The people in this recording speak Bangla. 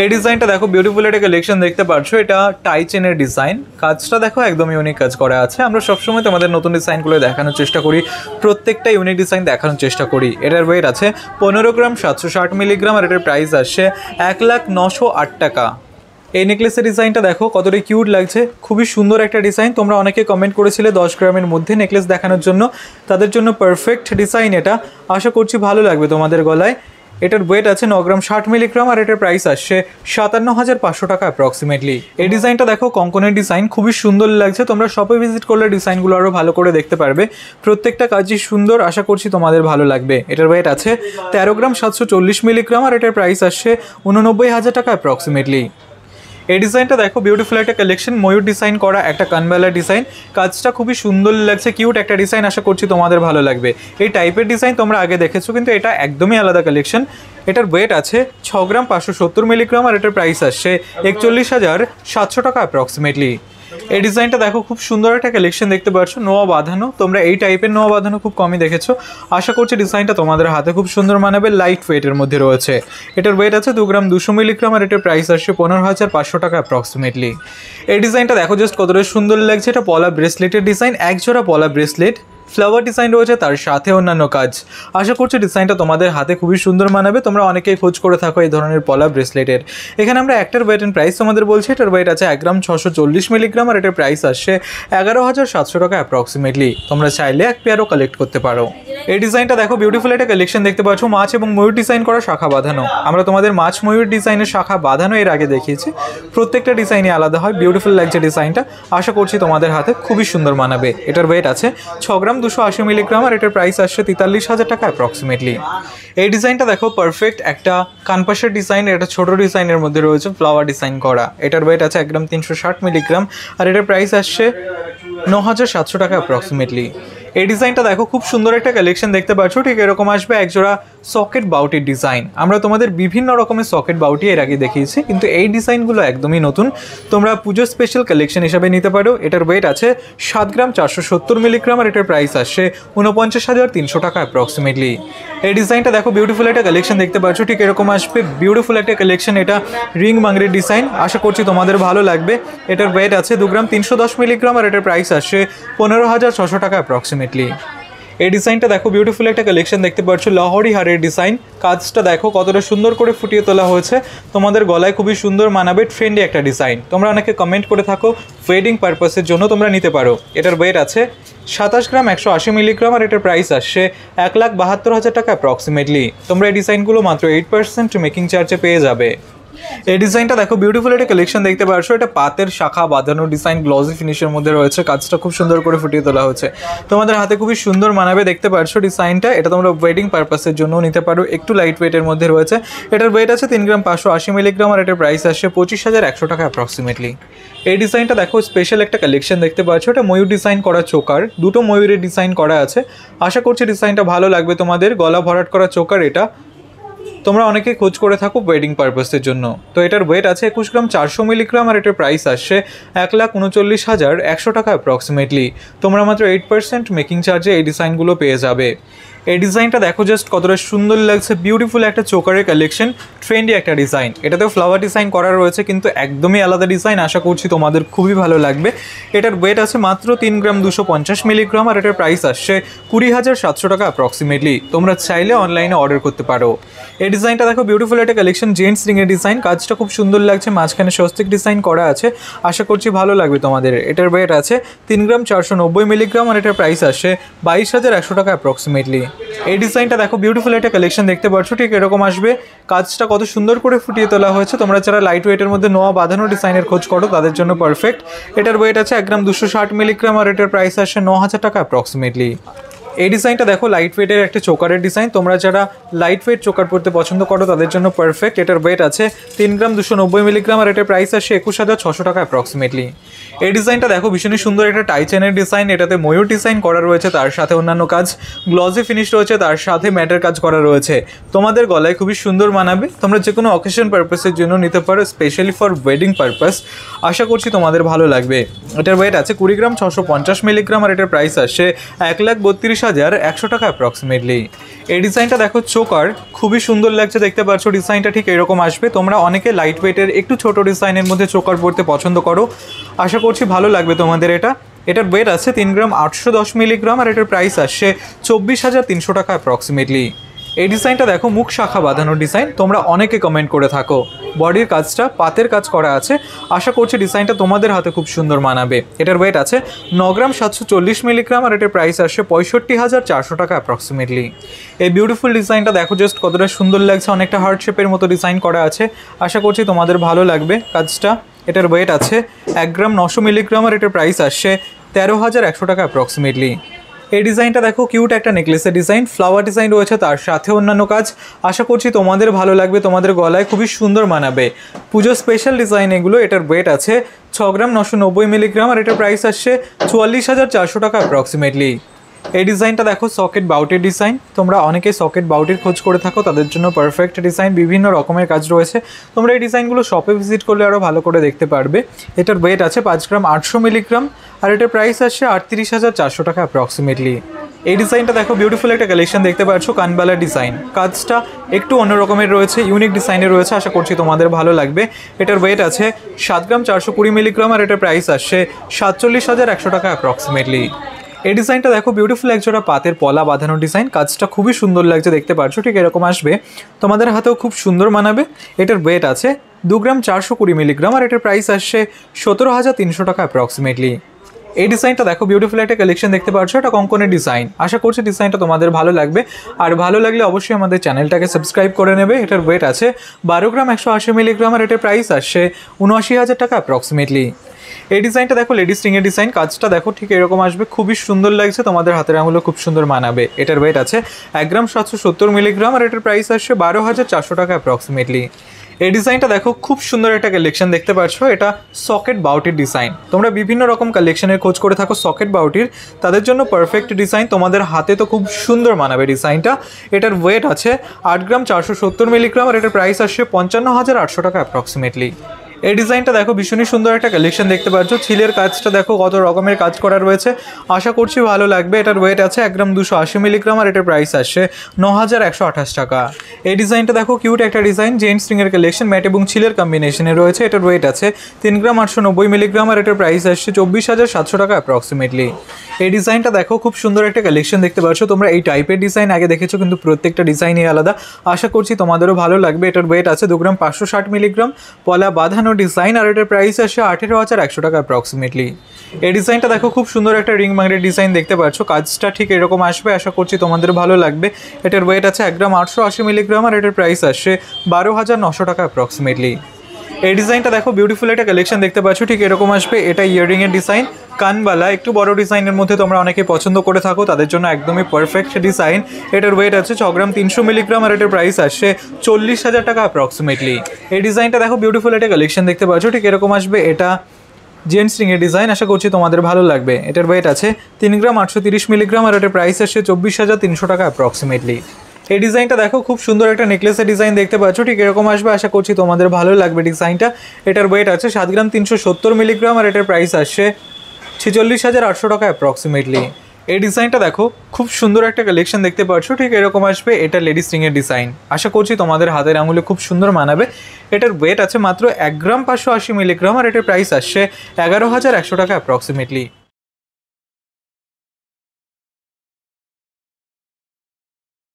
এই ডিজাইনটা দেখো বিউটিফুল একটা কালেকশন দেখতে পাচ্ছ এটা টাই চেনের ডিজাইন কাজটা দেখো, একদম ইউনিক কাজ করা আছে। আমরা সবসময় তোমাদের নতুন ডিজাইনগুলো দেখানোর চেষ্টা করি, প্রত্যেকটা ইউনিক ডিজাইন দেখানোর চেষ্টা করি। এটার ওয়েট আছে পনেরো গ্রাম সাতশো ষাট মিলিগ্রাম আর এটার প্রাইস আসছে এক লাখ নশো আট টাকা। এই নেকলেসের ডিজাইনটা দেখো, কতটা কিউট লাগছে। খুবই সুন্দর একটা ডিজাইন তোমরা অনেকে কমেন্ট করেছিলে দশ গ্রামের মধ্যে নেকলেস দেখানোর জন্য। তাদের জন্য পারফেক্ট ডিজাইন এটা। আশা করছি ভালো লাগবে তোমাদের গলায়। এটার ওয়েট আছে ন গ্রাম ষাট মিলিগ্রাম আর এটার প্রাইস আসছে সাতান্ন হাজার পাঁচশো টাকা অ্যাপ্রক্সিমেটলি এই ডিজাইনটা দেখো, কঙ্কনের ডিজাইন খুবই সুন্দর লাগছে। তোমরা শপে ভিজিট করলে ডিজাইনগুলো আরও ভালো করে দেখতে পারবে। প্রত্যেকটা কাজই সুন্দর, আশা করছি তোমাদের ভালো লাগবে। এটার ওয়েট আছে তেরো গ্রাম সাতশো চল্লিশ মিলিগ্রাম আর এটার প্রাইস আসছে উননব্বই হাজার টাকা অ্যাপ্রক্সিমেটলি এই ডিজাইনটা দেখো বিউটিফুল একটা কালেকশন ময়ূর ডিজাইন করা একটা কানবেলা ডিজাইন কাজটা খুবই সুন্দর লাগছে কিউট একটা ডিজাইন আশা করছি তোমাদের ভালো লাগবে। এই টাইপের ডিজাইন তোমরা আগে দেখেছ, কিন্তু এটা একদমই আলাদা কালেকশন এটার ওয়েট আছে ছ গ্রাম পাঁচশো সত্তর মিলিগ্রাম আর এটার প্রাইস আসছে একচল্লিশ হাজার সাতশো টাকা অ্যাপ্রক্সিমেটলি এই ডিজাইনটা দেখো, খুব সুন্দর একটা কালেকশন দেখতে পাচ্ছ, নোয়া বাঁধানো। তোমরা এই টাইপের নোয়া বাঁধানো খুব কমই দেখেছ। আশা করছি ডিজাইনটা তোমাদের হাতে খুব সুন্দর মানাবে লাইট ওয়েটের মধ্যে রয়েছে। এটার ওয়েট আছে দু গ্রাম দুশো মিলিগ্রাম আর এটার প্রাইস আসছে পনেরো হাজার পাঁচশো টাকা অ্যাপ্রক্সিমেটলি এই ডিজাইনটা দেখো জাস্ট কতটা সুন্দর লাগছে, এটা পলা ব্রেসলেটের ডিজাইন একজোড়া পলা ব্রেসলেট ফ্লাওয়ার ডিজাইন রয়েছে, তার সাথে অন্যান্য কাজ। আশা করছি ডিজাইনটা তোমাদের হাতে খুবই সুন্দর মানাবে। তোমরা অনেকেই খোঁজ করে থাকো এই ধরনের পলা ব্রেসলেটের এখানে আমরা একটার ওয়েট অ্যান্ড প্রাইস তোমাদের বলছি, এটার ওয়েট আছে এক গ্রাম ছশো চল্লিশ মিলিগ্রাম আর এটার প্রাইস আসছে এগারো হাজার সাতশো টাকা অ্যাপ্রক্সিমেটলি তোমরা চাইলে এক পেয়ারও কালেক্ট করতে পারো। এই ডিজাইনটা দেখো বিউটিফুল একটা কালেকশন দেখতে পাচ্ছ, মাছ এবং ময়ূর ডিজাইন করা শাখা বাঁধানো। আমরা তোমাদের মাছ ময়ূর ডিজাইনের শাখা বাঁধানো এর আগে দেখিয়েছি। প্রত্যেকটা ডিজাইনই আলাদা হয় বিউটিফুল লাগছে ডিজাইনটা আশা করছি তোমাদের হাতে খুবই সুন্দর মানাবে। এটার ওয়েট আছে ছ গ্রাম দুশো আশি মিলিগ্রাম আর এটার প্রাইস আসছে তেতাল্লিশ হাজার টাকা অ্যাপ্রক্সিমেটলি এই ডিজাইনটা দেখো পারফেক্ট একটা কানপাশের ডিজাইন এটা ছোট ডিজাইনের মধ্যে রয়েছে ফ্লাওয়ার ডিজাইন করা। এটার ওয়েট আছে একদম তিনশো ষাট মিলিগ্রাম আর এটার প্রাইস আসছে ন হাজার সাতশো টাকা অ্যাপ্রক্সিমেটলি এই ডিজাইনটা দেখো, খুব সুন্দর একটা কালেকশন দেখতে পাচ্ছ। ঠিক এরকম আসবে একজোড়া সকেট বাউটির ডিজাইন আমরা তোমাদের বিভিন্ন রকমের সকেট বাউটি এর আগে দেখিয়েছি, কিন্তু এই ডিজাইনগুলো একদমই নতুন। তোমরা পুজো স্পেশাল কালেকশন হিসাবে নিতে পারো। এটার ওয়েট আছে সাত গ্রাম চারশো সত্তর মিলিগ্রাম আর এটার প্রাইস আসছে উনপঞ্চাশ হাজার তিনশো টাকা অ্যাপ্রক্সিমেটলি এই ডিজাইনটা দেখো বিউটিফুল একটা কালেকশন দেখতে পাচ্ছ। ঠিক এরকম আসবে বিউটিফুল একটা কালেকশন এটা রিং মাংরির ডিজাইন আশা করছি তোমাদের ভালো লাগবে। এটার ওয়েট আছে দু গ্রাম তিনশো দশ মিলিগ্রাম আর এটার প্রাইস আসছে পনেরো হাজার ছশো টাকা অ্যাপ্রক্সিমেটলি এই ডিজাইনটা দেখো বিউটিফুল একটা কালেকশন দেখতে পাচ্ছ। লাহোরি হারের ডিজাইন। কাজটা দেখো, কতটা সুন্দর করে ফুটিয়ে তোলা হয়েছে। তোমাদের গলায় খুবই সুন্দর মানাবে ট্রেন্ডি একটা ডিজাইন। তোমরা অনেকে কমেন্ট করে থাকো ওয়েডিং পারপাসের জন্য তোমরা নিতে পারো। এটার ওয়েট আছে সাতাশ গ্রাম, একশো আশি মিলিগ্রাম আর এটার প্রাইস আসছে এক লাখ বাহাত্তর হাজার টাকা অ্যাপ্রক্সিমেটলি তোমরা এই ডিজাইনগুলো মাত্র এইট পার্সেন্ট মেকিং চার্জে পেয়ে যাবে। এই ডিজাইনটা দেখো বিউটিফুল একটা কালেকশন দেখতে পারছ। এটা পাতের শাখা বাঁধানো ডিজাইন গ্লজি ফিনিশের মধ্যে রয়েছে। কাজটা খুব সুন্দর করে ফুটিয়ে তোলা হয়েছে তোমাদের হাতে খুবই সুন্দর মানাবে, দেখতে পারছ ডিজাইনটা। এটা তোমরা ওয়েডিং পারপাসের জন্য নিতে পারো। একটু লাইট ওয়েটের মধ্যে রয়েছে। এটার ওয়েট আছে তিন গ্রাম পাঁচশো আশি মিলিগ্রাম আর এটার প্রাইস আসছে পঁচিশ হাজার একশো টাকা অ্যাপ্রক্সিমেটলি এই ডিজাইনটা দেখো স্পেশাল একটা কালেকশন দেখতে পাচ্ছ এটা ময়ূর ডিজাইন করা চোকার। দুটো ময়ূরের ডিজাইন করা আছে। আশা করছি ডিজাইনটা ভালো লাগবে তোমাদের। গলা ভরাট করা চোকার এটা। তোমরা অনেকে খোঁজ করে থাকো ওয়েডিং পারপাসের জন্য। তো এটার ওয়েট আছে একুশ গ্রাম, চারশো মিলিগ্রাম আর এটার প্রাইস আসছে এক লাখ উনচল্লিশ হাজার একশো টাকা অ্যাপ্রক্সিমেটলি তোমরা মাত্র এইট পার্সেন্ট মেকিং চার্জে এই ডিজাইনগুলো পেয়ে যাবে। এই ডিজাইনটা দেখো জাস্ট কতটা সুন্দর লাগছে। বিউটিফুল একটা চোকারের কালেকশন ট্রেন্ডি একটা ডিজাইন এটাতেও ফ্লাওয়ার ডিজাইন করা রয়েছে, কিন্তু একদমই আলাদা ডিজাইন আশা করছি তোমাদের খুবই ভালো লাগবে। এটার ওয়েট আছে মাত্র তিন গ্রাম দুশো পঞ্চাশ মিলিগ্রাম আর এটার প্রাইস আসছে কুড়ি হাজার সাতশো টাকা অ্যাপ্রক্সিমেটলি তোমরা চাইলে অনলাইনে অর্ডার করতে পারো। এই ডিজাইনটা দেখো বিউটিফুল একটা কালেকশন জেন্টস রিংয়ের ডিজাইন কাজটা খুব সুন্দর লাগছে, মাঝখানে স্বস্তিক ডিজাইন করা আছে। আশা করছি ভালো লাগবে তোমাদের। এটার ওয়েট আছে তিন গ্রাম চারশো নব্বই মিলিগ্রাম আর এটার প্রাইস আসে বাইশ হাজার একশো টাকা অ্যাপ্রক্সিমেটলি এই ডিজাইনটা দেখো বিউটিফুল একটা কালেকশন দেখতে পাচ্ছ, ঠিক এরকম আসবে। কাজটা কত সুন্দর করে ফুটিয়ে তোলা হয়েছে। তোমরা যারা লাইট ওয়েটের মধ্যে নোয়া বাঁধানো ডিজাইনের খোঁজ করো, তাদের জন্য পারফেক্ট এটার ওয়েট আছে এক গ্রাম দুশো ষাট মিলিগ্রাম আর এটার প্রাইস আসে ন হাজার টাকা অ্যাপ্রক্সিমেটলি এই ডিজাইনটা দেখো লাইট ওয়েটের একটা চোকারের ডিজাইন। তোমরা যারা লাইট ওয়েট চোকার পরতে পছন্দ করো, তাদের জন্য পারফেক্ট এটার ওয়েট আছে তিন গ্রাম দুশো নব্বই মিলিগ্রাম আর এটার প্রাইস আসে একুশ হাজার ছশো টাকা অ্যাপ্রক্সিমেটলি এই ডিজাইনটা দেখো, ভীষণই সুন্দর একটা টাই চেনের ডিজাইন। এটাতে ময়ূর ডিজাইন করা রয়েছে, তার সাথে অন্যান্য কাজ। গ্লজি ফিনিশ রয়েছে, তার সাথে ম্যাটের কাজ করা রয়েছে। তোমাদের গলায় খুবই সুন্দর মানাবে। তোমরা যে কোনো অকেশন পারপাসের জন্য নিতে পারো স্পেশালি ফর ওয়েডিং পারপাস আশা করছি তোমাদের ভালো লাগবে। এটার ওয়েট আছে কুড়ি গ্রাম ছশো পঞ্চাশ মিলিগ্রাম আর এটার প্রাইস আসে এক লাখ বত্রিশ হাজার একশো টাকা অ্যাপ্রক্সিমেটলি এই ডিজাইনটা দেখো, চোকার। খুবই সুন্দর লাগছে, দেখতে পাচ্ছ ডিজাইনটা ঠিক এরকম আসবে। তোমরা অনেকে লাইট ওয়েটের একটু ছোট ডিজাইনের মধ্যে চোকার পরতে পছন্দ করো। আশা করছি ভালো লাগবে তোমাদের এটা। এটার ওয়েট আছে তিন গ্রাম আটশো দশ মিলিগ্রাম আর এটার প্রাইস আসছে চব্বিশ হাজার তিনশো টাকা অ্যাপ্রক্সিমেটলি এই ডিজাইনটা দেখো, মুখ শাখা বাঁধানোর ডিজাইন। তোমরা অনেকে কমেন্ট করে থাকো। বডির কাজটা, পাতের কাজ করা আছে। আশা করছি ডিজাইনটা তোমাদের হাতে খুব সুন্দর মানাবে। এটার ওয়েট আছে ন গ্রাম সাতশো চল্লিশ মিলিগ্রাম আর এটার প্রাইস আসছে পঁয়ষট্টি হাজার চারশো টাকা অ্যাপ্রক্সিমেটলি এই বিউটিফুল ডিজাইনটা দেখো জাস্ট কতটা সুন্দর লাগছে। অনেকটা হার্ট শেপের মতো ডিজাইন করা আছে। আশা করছি তোমাদের ভালো লাগবে কাজটা। এটার ওয়েট আছে এক গ্রাম নশো মিলিগ্রাম আর এটার প্রাইস আসছে তেরো হাজার একশো টাকা অ্যাপ্রক্সিমেটলি এই ডিজাইনটা দেখো কিউট একটা নেকলেসের ডিজাইন ফ্লাওয়ার ডিজাইন রয়েছে তার সাথে অন্যান্য কাজ। আশা করছি তোমাদের ভালো লাগবে, তোমাদের গলায় খুবই সুন্দর মানাবে। পুজো স্পেশাল ডিজাইন এগুলো, এটার ওয়েট আছে ছ গ্রাম নশো নব্বই মিলিগ্রাম আর এটার প্রাইস আসছে চুয়াল্লিশ হাজার চারশো টাকা অ্যাপ্রক্সিমেটলি এই ডিজাইনটা দেখো সকেট বাউটির ডিজাইন তোমরা অনেকে সকেট বাউটির খোঁজ করে থাকো, তাদের জন্য পারফেক্ট ডিজাইন বিভিন্ন রকমের কাজ রয়েছে। তোমরা এই ডিজাইনগুলো শপে ভিজিট করলে আরও ভালো করে দেখতে পারবে। এটার ওয়েট আছে পাঁচ গ্রাম আটশো মিলিগ্রাম আর এটার প্রাইস আসছে আটত্রিশ হাজার চারশো টাকা অ্যাপ্রক্সিমেটলি এই ডিজাইনটা দেখো বিউটিফুল একটা কালেকশন দেখতে পাচ্ছ, কানবালা ডিজাইন কাজটা একটু অন্য রকমের রয়েছে ইউনিক ডিজাইনের রয়েছে, আশা করছি তোমাদের ভালো লাগবে। এটার ওয়েট আছে সাত গ্রাম, চারশো কুড়ি মিলিগ্রাম আর এটার প্রাইস আসছে সাতচল্লিশ হাজার একশো টাকা অ্যাপ্রক্সিমেটলি এই ডিজাইনটা দেখো বিউটিফুল একজোড়া পাতের পলা বাঁধানো ডিজাইন কাজটা খুবই সুন্দর লাগছে দেখতে পাচ্ছ, ঠিক এরকম আসবে। তোমাদের হাতেও খুব সুন্দর মানাবে। এটার ওয়েট আছে দু গ্রাম, চারশো কুড়ি মিলিগ্রাম আর এটার প্রাইস আসছে সতেরো হাজার তিনশো টাকা অ্যাপ্রক্সিমেটলি এই ডিজাইনটা দেখো বিউটিফুল একটা কালেকশন দেখতে পাচ্ছ, এটা কঙ্কনের ডিজাইন। আশা করছি ডিজাইনটা তোমাদের ভালো লাগবে। আর ভালো লাগলে অবশ্যই আমাদের চ্যানেলটাকে সাবস্ক্রাইব করে নেবে, এটার ওয়েট আছে বারো গ্রাম, একশো আশি মিলিগ্রাম আর এটার প্রাইস আসছে উনআশি হাজার টাকা অ্যাপ্রক্সিমেটলি এই ডিজাইনটা দেখো লেডিস স্ট্রিংয়ের ডিজাইন, কাজটা দেখো, ঠিক এরকম আসবে। খুবই সুন্দর লাগছে, তোমাদের হাতের আঙুলো খুব সুন্দর মানাবে। এটার ওয়েট আছে এক গ্রাম সাতশো সত্তর মিলিগ্রাম আর এটার প্রাইস আসছে বারো হাজার চারশো টাকা অ্যাপ্রক্সিমেটলি এই ডিজাইনটা দেখো, খুব সুন্দর একটা কালেকশন দেখতে পাচ্ছ। এটা সকেট বাউটির ডিজাইন তোমরা বিভিন্ন রকম কালেকশনের খোঁজ করে থাকো সকেট বাউটির তাদের জন্য পারফেক্ট ডিজাইন তোমাদের হাতে তো খুব সুন্দর মানাবে ডিজাইনটা। এটার ওয়েট আছে আট গ্রাম চারশো সত্তর মিলিগ্রাম আর এটার প্রাইস আসছে পঞ্চান্ন হাজার আটশো টাকা অ্যাপ্রক্সিমেটলি এই ডিজাইনটা দেখো ভীষণই সুন্দর একটা কালেকশন দেখতে পাচ্ছ। ছিলের কাজটা দেখো কত রকমের কাজ করা রয়েছে। আশা করছি ভালো লাগবে। এটার ওয়েট আছে এক গ্রাম দুশো আশি মিলিগ্রাম আর এটার প্রাইস আসছে ন হাজার একশো আঠাশ টাকা। এই ডিজাইনটা দেখো কিউট একটা ডিজাইন জেন্ট স্ট্রিংয়ের কালেকশন ম্যাট এবং ছিলের কম্বিনেশনে রয়েছে। এটার ওয়েট আছে তিন গ্রাম আটশো নব্বই মিলিগ্রাম আর এটার প্রাইস আসছে চব্বিশ হাজার সাতশো টাকা অ্যাপ্রক্সিমেটলি এই ডিজাইনটা দেখো খুব সুন্দর একটা কালেকশন দেখতে পাচ্ছ। তোমরা এই টাইপের ডিজাইন আগে দেখেছ, কিন্তু প্রত্যেকটা ডিজাইনই আলাদা। আশা করছি তোমাদেরও ভালো লাগবে। এটার ওয়েট আছে দু গ্রাম পাঁচশো ষাট মিলিগ্রাম পলা বাঁধানো ডিজাইন আর এটার প্রাইস আসে আঠেরো হাজার একশো টাকা অ্যাপ্রক্সিমেটলি এই ডিজাইনটা দেখো খুব সুন্দর একটা রিং মাংরের ডিজাইন দেখতে পাচ্ছ। কাজটা ঠিক এরকম আসবে, আশা করছি তোমাদের ভালো লাগবে। এটার ওয়েট আছে এক গ্রাম আটশো আশি মিলিগ্রাম আর এটার প্রাইস আসে বারো হাজার নশো টাকা অ্যাপ্রক্সিমেটলি এই ডিজাইনটা দেখো বিউটিফুল একটা কালেকশন দেখতে পাচ্ছ, ঠিক এরকম আসবে। এটা ইয়ারিংয়ের ডিজাইন কানবালা, একটু বড় ডিজাইনের মধ্যে তোমরা অনেকে পছন্দ করে থাকো, তাদের জন্য একদমই পারফেক্ট ডিজাইন এটার ওয়েট আছে ছ গ্রাম তিনশো মিলিগ্রাম আর এটার প্রাইস আসছে চল্লিশ হাজার টাকা অ্যাপ্রক্সিমেটলি এই ডিজাইনটা দেখো বিউটিফুল একটা কালেকশন দেখতে পাচ্ছ, ঠিক এরকম আসবে। এটা জেন্টস রিংয়ের ডিজাইন আশা করছি তোমাদের ভালো লাগবে। এটার ওয়েট আছে তিন গ্রাম আটশো তিরিশ মিলিগ্রাম আর এটার প্রাইস আসছে চব্বিশ হাজার তিনশো টাকা অ্যাপ্রক্সিমেটলি এই ডিজাইনটা দেখো খুব সুন্দর একটা নেকলেসের ডিজাইন দেখতে পাচ্ছ, ঠিক এরকম আসবে। আশা করছি তোমাদের ভালো লাগবে ডিজাইনটা। এটার ওয়েট আছে সাত গ্রাম তিনশো সত্তর মিলিগ্রাম আর এটার প্রাইস আসছে ছেচল্লিশ হাজার আটশো টাকা অ্যাপ্রক্সিমেটলি এই ডিজাইনটা দেখো, খুব সুন্দর একটা কালেকশন দেখতে পাচ্ছ, ঠিক এরকম আসবে, এটা লেডিস রিংয়ের ডিজাইন আশা করছি তোমাদের হাতের আঙুলে খুব সুন্দর মানাবে। এটার ওয়েট আছে মাত্র এক গ্রাম পাঁচশো আশি মিলিগ্রাম আর এটার প্রাইস আসছে এগারো হাজার একশো টাকা অ্যাপ্রক্সিমেটলি